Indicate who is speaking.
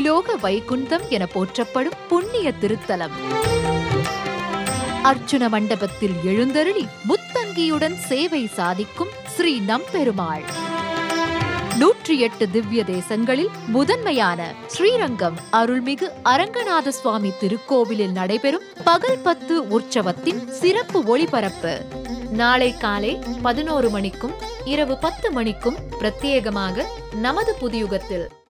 Speaker 1: பூலோக வைகுந்தம் என போற்றப்படும் புண்ணிய திருத்தலம். அர்ச்சுன மண்டபத்தில் எழுந்தருளி முத்தங்கியுடன் சேவை சாதிக்கும் ஸ்ரீ நம்பெருமாள். நூற்றி எட்டு திவ்ய தேசங்களில் முதன்மையான ஸ்ரீரங்கம் அருள்மிகு அரங்கநாத சுவாமி திருக்கோவிலில் நடைபெறும் பகல் பத்து உற்சவத்தின் சிறப்பு ஒளிபரப்பு. நாளை காலை பதினோரு மணிக்கும் இரவு பத்து மணிக்கும் பிரத்யேகமாக நமது புதியுகத்தில்